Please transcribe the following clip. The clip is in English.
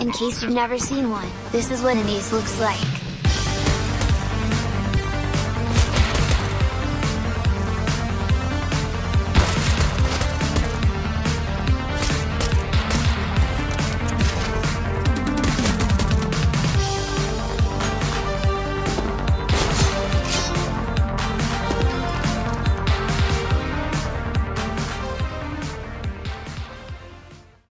In case you've never seen one, this is what an ace looks like.